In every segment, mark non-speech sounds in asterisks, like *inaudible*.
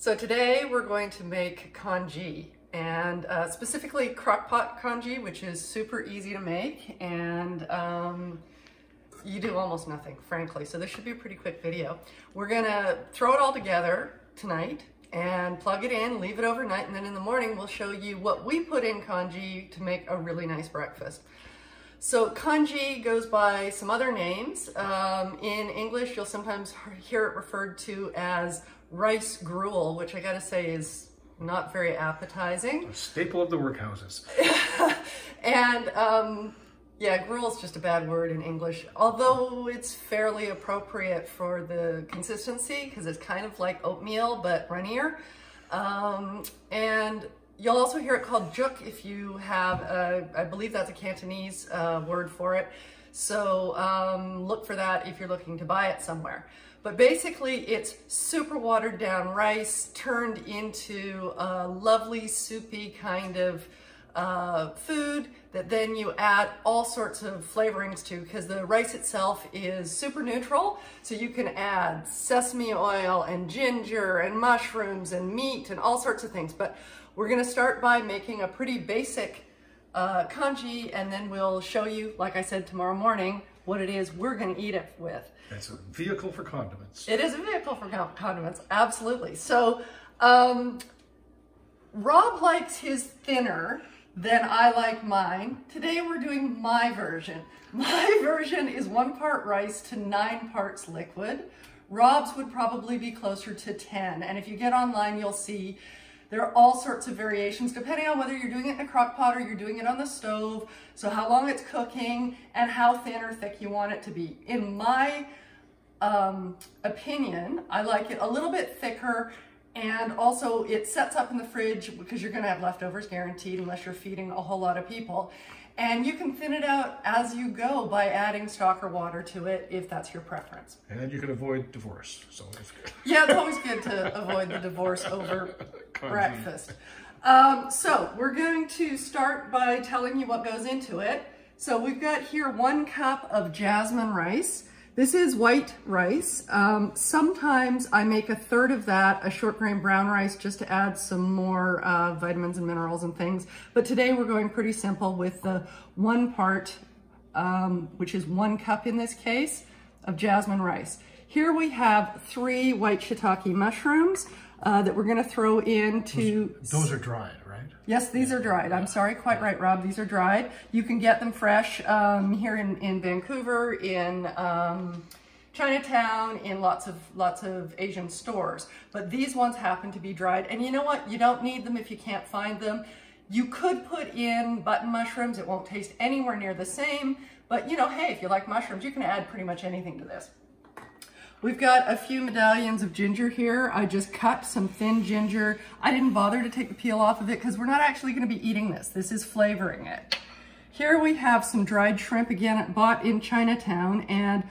So today we're going to make congee and uh, specifically crockpot congee, which is super easy to make and um, you do almost nothing, frankly. So this should be a pretty quick video. We're gonna throw it all together tonight and plug it in, leave it overnight, and then in the morning we'll show you what we put in congee to make a really nice breakfast. So congee goes by some other names. Um, in English, you'll sometimes hear it referred to as rice gruel, which I gotta say is not very appetizing. A staple of the workhouses. *laughs* and um, yeah, gruel is just a bad word in English, although it's fairly appropriate for the consistency because it's kind of like oatmeal, but runnier. Um, and you'll also hear it called juk if you have, a, I believe that's a Cantonese uh, word for it. So um, look for that if you're looking to buy it somewhere. But basically it's super watered down rice turned into a lovely soupy kind of uh, food that then you add all sorts of flavorings to because the rice itself is super neutral. So you can add sesame oil and ginger and mushrooms and meat and all sorts of things. But we're gonna start by making a pretty basic uh, congee and then we'll show you, like I said, tomorrow morning, what it is we're gonna eat it with. It's a vehicle for condiments. It is a vehicle for condiments, absolutely. So um, Rob likes his thinner than I like mine. Today we're doing my version. My *laughs* version is one part rice to nine parts liquid. Rob's would probably be closer to 10. And if you get online, you'll see there are all sorts of variations depending on whether you're doing it in a crock pot or you're doing it on the stove. So how long it's cooking and how thin or thick you want it to be. In my um, opinion, I like it a little bit thicker and also it sets up in the fridge because you're gonna have leftovers guaranteed unless you're feeding a whole lot of people. And you can thin it out as you go by adding stock or water to it if that's your preference. And you can avoid divorce. So. *laughs* Yeah, it's always good to avoid the divorce over *laughs* breakfast. Um, so we're going to start by telling you what goes into it. So we've got here one cup of jasmine rice. This is white rice. Um, sometimes I make a third of that a short grain brown rice just to add some more uh, vitamins and minerals and things. But today we're going pretty simple with the one part, um, which is one cup in this case, of jasmine rice. Here we have three white shiitake mushrooms uh, that we're gonna throw into... Those, those are dried, right? Yes, these are dried. I'm sorry, quite right, Rob. These are dried. You can get them fresh um, here in, in Vancouver, in um, Chinatown, in lots of lots of Asian stores. But these ones happen to be dried. And you know what? You don't need them if you can't find them. You could put in button mushrooms. It won't taste anywhere near the same. But you know, hey, if you like mushrooms, you can add pretty much anything to this. We've got a few medallions of ginger here. I just cut some thin ginger. I didn't bother to take the peel off of it because we're not actually gonna be eating this. This is flavoring it. Here we have some dried shrimp, again, bought in Chinatown, and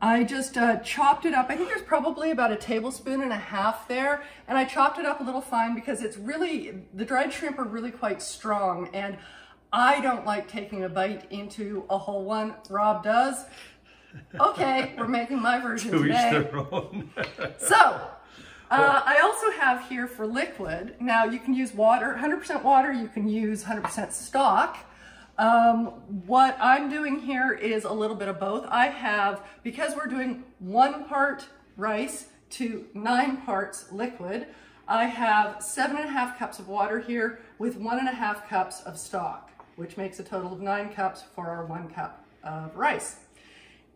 I just uh, chopped it up. I think there's probably about a tablespoon and a half there, and I chopped it up a little fine because it's really, the dried shrimp are really quite strong, and I don't like taking a bite into a whole one. Rob does okay, we're making my version to today. *laughs* so, uh, I also have here for liquid. Now you can use water, 100% water, you can use 100% stock. Um, what I'm doing here is a little bit of both. I have, because we're doing one part rice to nine parts liquid, I have seven and a half cups of water here with one and a half cups of stock, which makes a total of nine cups for our one cup of rice.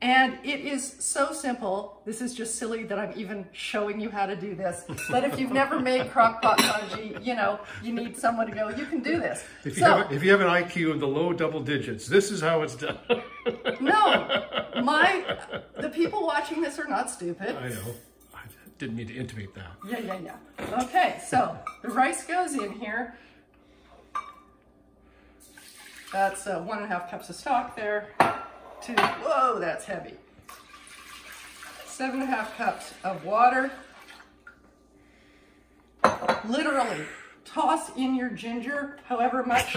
And it is so simple. This is just silly that I'm even showing you how to do this. But if you've never made crock pot congee, you know, you need someone to go, you can do this. If you, so, have, if you have an IQ in the low double digits, this is how it's done. *laughs* no, my, the people watching this are not stupid. I know. I didn't mean to intimate that. Yeah, yeah, yeah. Okay, so the rice goes in here. That's uh, one and a half cups of stock there two, whoa, that's heavy. Seven and a half cups of water. Literally, toss in your ginger however much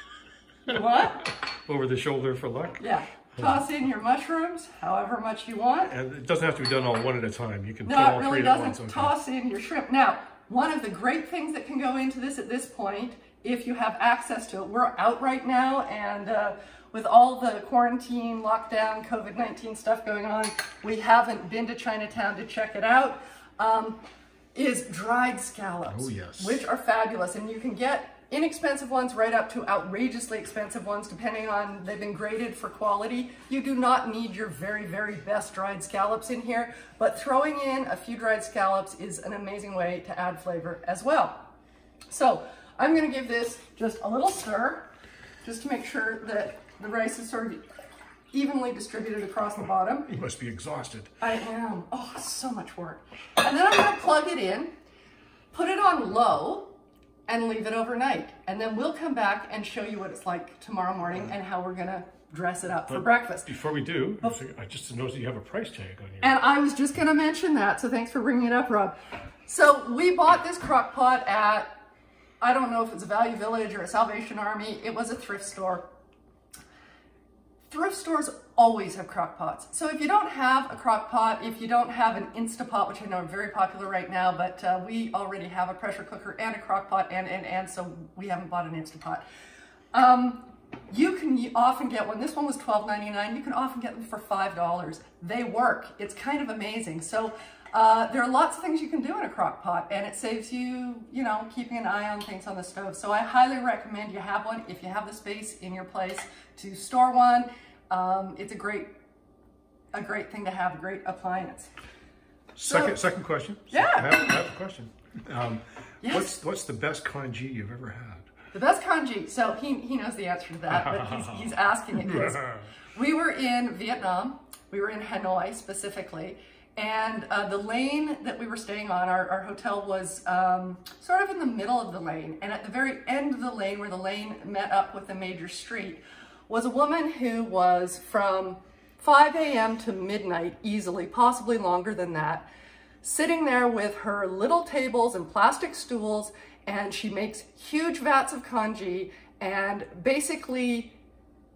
*laughs* you want. Over the shoulder for luck? Yeah. Toss in your mushrooms, however much you want. And it doesn't have to be done all one at a time. You can no, put all it really three doesn't. at once. Okay. Toss in your shrimp. Now, one of the great things that can go into this at this point, if you have access to it, we're out right now and uh, with all the quarantine, lockdown, COVID-19 stuff going on, we haven't been to Chinatown to check it out. Um, is dried scallops, Oh, yes. which are fabulous. And you can get inexpensive ones right up to outrageously expensive ones, depending on, they've been graded for quality. You do not need your very, very best dried scallops in here, but throwing in a few dried scallops is an amazing way to add flavor as well. So I'm gonna give this just a little stir, just to make sure that the rice is sort of evenly distributed across the bottom. You must be exhausted. I am. Oh, so much work. And then I'm gonna plug it in, put it on low, and leave it overnight. And then we'll come back and show you what it's like tomorrow morning and how we're gonna dress it up for breakfast. Before we do, oh. I just noticed you have a price tag on here. And I was just gonna mention that, so thanks for bringing it up, Rob. So we bought this crock pot at, I don't know if it's a Value Village or a Salvation Army. It was a thrift store. Thrift stores always have crock pots. So if you don't have a crock pot, if you don't have an Instapot, which I know are very popular right now, but uh, we already have a pressure cooker and a crock pot and, and, and, so we haven't bought an Instapot. Um, you can often get one, this one was $12.99, you can often get them for $5. They work, it's kind of amazing. So uh, there are lots of things you can do in a crock pot and it saves you, you know, keeping an eye on things on the stove. So I highly recommend you have one if you have the space in your place to store one. Um, it's a great, a great thing to have, a great appliance. Second, second question. Yeah. I have, I have a question. Um, Yes. What's what's the best congee you've ever had? The best congee, so he, he knows the answer to that, but he's, he's asking it. *laughs* We were in Vietnam, we were in Hanoi specifically, and uh, the lane that we were staying on, our, our hotel was um, sort of in the middle of the lane, and at the very end of the lane, where the lane met up with the major street, was a woman who was from 5 a.m. to midnight easily, possibly longer than that, sitting there with her little tables and plastic stools and she makes huge vats of congee and basically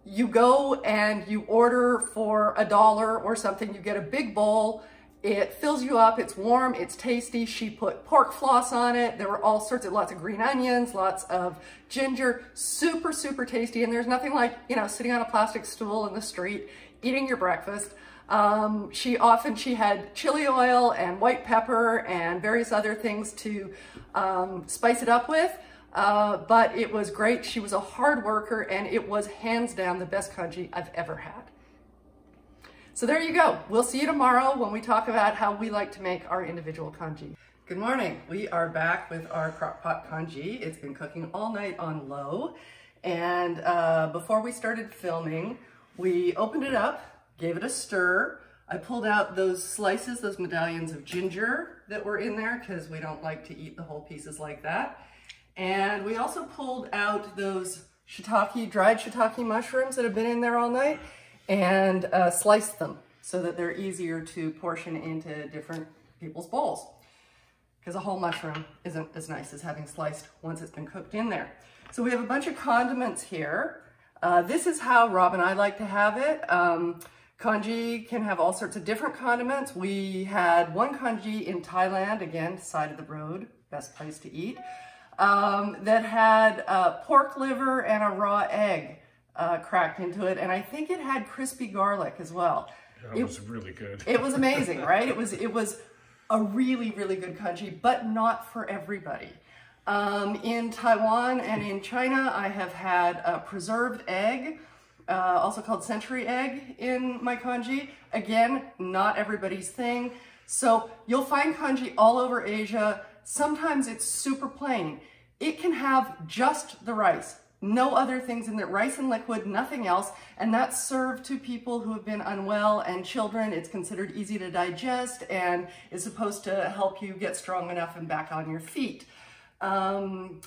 you go and you order for a dollar or something you get a big bowl it fills you up it's warm it's tasty she put pork floss on it there were all sorts of lots of green onions lots of ginger super super tasty and there's nothing like you know sitting on a plastic stool in the street eating your breakfast um, she often, she had chili oil and white pepper and various other things to um, spice it up with. Uh, but it was great. She was a hard worker and it was hands down the best congee I've ever had. So there you go. We'll see you tomorrow when we talk about how we like to make our individual congee. Good morning. We are back with our crock pot congee. It's been cooking all night on low. And uh, before we started filming, we opened it up gave it a stir. I pulled out those slices, those medallions of ginger that were in there because we don't like to eat the whole pieces like that. And we also pulled out those shiitake, dried shiitake mushrooms that have been in there all night and uh, sliced them so that they're easier to portion into different people's bowls because a whole mushroom isn't as nice as having sliced once it's been cooked in there. So we have a bunch of condiments here. Uh, this is how Rob and I like to have it. Um, Congee can have all sorts of different condiments. We had one congee in Thailand, again, side of the road, best place to eat, um, that had uh, pork liver and a raw egg uh, cracked into it. And I think it had crispy garlic as well. That It- was really good. It was amazing, *laughs* right? It was, it was a really, really good congee, but not for everybody. Um, in Taiwan and in China, I have had a preserved egg, uh, also called century egg in my congee. Again, not everybody's thing. So you'll find congee all over Asia. Sometimes it's super plain. It can have just the rice, no other things in there, rice and liquid, nothing else. And that's served to people who have been unwell and children. It's considered easy to digest and is supposed to help you get strong enough and back on your feet. Um,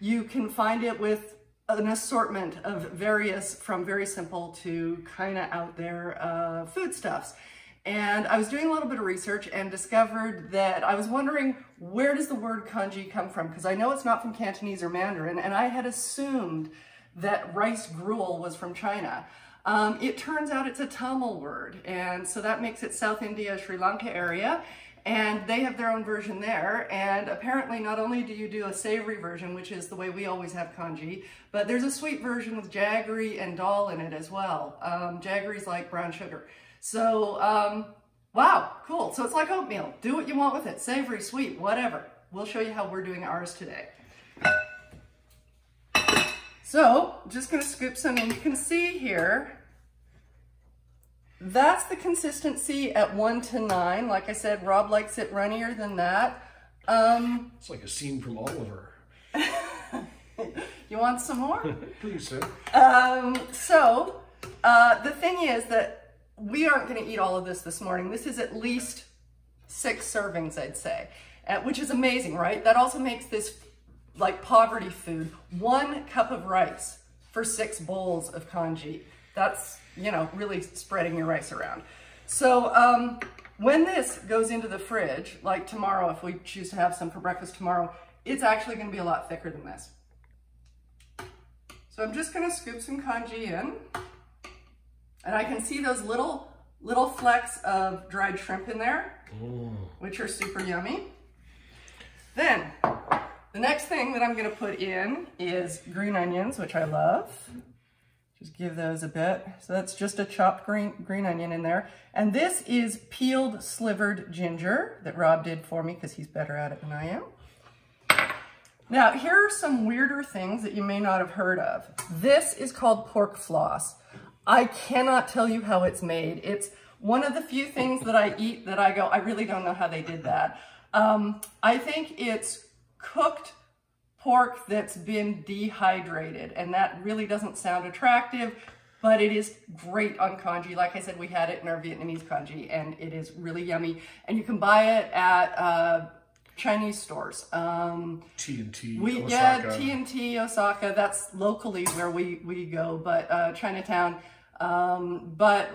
you can find it with an assortment of various, from very simple to kind of out there uh, foodstuffs. And I was doing a little bit of research and discovered that I was wondering where does the word congee come from? Because I know it's not from Cantonese or Mandarin, and I had assumed that rice gruel was from China. Um, it turns out it's a Tamil word, and so that makes it South India, Sri Lanka area. and they have their own version there. And apparently not only do you do a savory version, which is the way we always have congee, but there's a sweet version with jaggery and dal in it as well. Um, jaggery's like brown sugar. So, um, wow, cool. So it's like oatmeal. Do what you want with it. Savory, sweet, whatever. We'll show you how we're doing ours today. So, just gonna scoop some in. You can see here, that's the consistency at one to nine. Like I said, Rob likes it runnier than that. Um, It's like a scene from Oliver. *laughs* you want some more? *laughs* Please, sir. um, so, uh, the thing is that we aren't gonna eat all of this this morning. This is at least six servings, I'd say, which is amazing, right? That also makes this like poverty food. One cup of rice for six bowls of congee. That's, you know, really spreading your rice around. So um, when this goes into the fridge, like tomorrow, if we choose to have some for breakfast tomorrow, it's actually gonna be a lot thicker than this. So I'm just gonna scoop some congee in. And I can see those little, little flecks of dried shrimp in there, mm. which are super yummy. Then, the next thing that I'm gonna put in is green onions, which I love. Just give those a bit. So that's just a chopped green, green onion in there. And this is peeled slivered ginger that Rob did for me because he's better at it than I am. Now, here are some weirder things that you may not have heard of. This is called pork floss. I cannot tell you how it's made. It's one of the few things that I eat that I go, I really don't know how they did that. Um, I think it's cooked pork that's been dehydrated, and that really doesn't sound attractive, but it is great on congee. Like I said, we had it in our Vietnamese congee, and it is really yummy. And you can buy it at uh, Chinese stores. Um, T&T. we Osaka. yeah T&T Osaka. That's locally where we we go, but uh, Chinatown. Um, but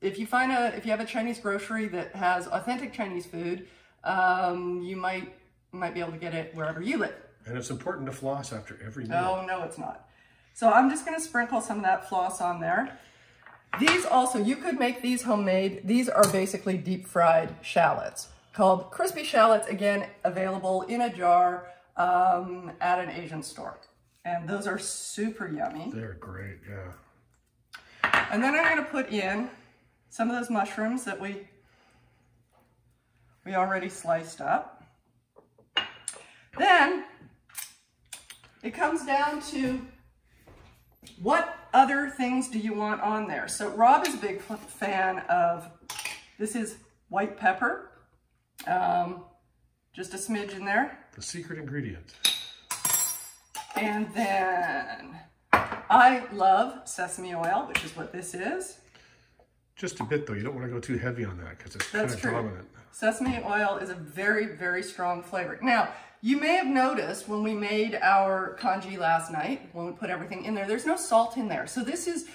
if you find a if you have a Chinese grocery that has authentic Chinese food, um, you might might be able to get it wherever you live. And it's important to floss after every meal. Oh no, it's not. So I'm just gonna sprinkle some of that floss on there. These also, you could make these homemade. These are basically deep fried shallots called crispy shallots, again, available in a jar um, at an Asian store. And those are super yummy. They're great, yeah. And then I'm gonna put in some of those mushrooms that we, we already sliced up. Then it comes down to what other things do you want on there? So Rob is a big fan of, this is white pepper, um, just a smidge in there. The secret ingredient. And then I love sesame oil, which is what this is. Just a bit though. You don't want to go too heavy on that because it's kind That's of true. dominant. Sesame oil is a very, very strong flavor. Now, you may have noticed when we made our congee last night, when we put everything in there, there's no salt in there. So this is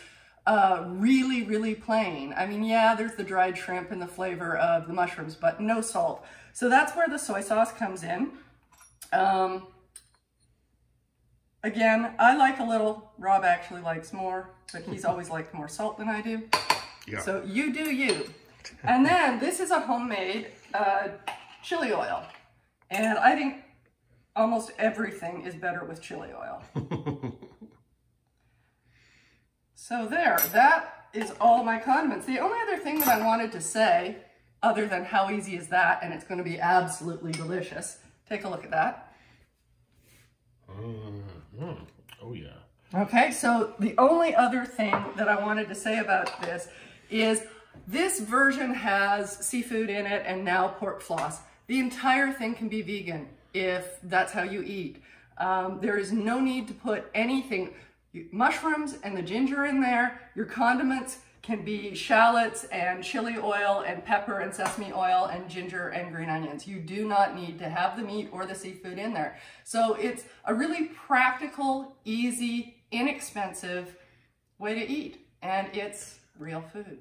uh, really, really plain. I mean, yeah, there's the dried shrimp and the flavor of the mushrooms, but no salt. So that's where the soy sauce comes in. Um, again, I like a little, Rob actually likes more, but he's always liked more salt than I do. Yeah. So you do you. And then this is a homemade uh, chili oil. And I think almost everything is better with chili oil. *laughs* so there, that is all my condiments. The only other thing that I wanted to say, other than how easy is that, and it's gonna be absolutely delicious. Take a look at that. Mm, oh yeah. Okay, so the only other thing that I wanted to say about this is this version has seafood in it and now pork floss. The entire thing can be vegan if that's how you eat. Um, there is no need to put anything, mushrooms and the ginger in there. Your condiments can be shallots and chili oil and pepper and sesame oil and ginger and green onions. You do not need to have the meat or the seafood in there. So it's a really practical, easy, inexpensive way to eat. And it's real food.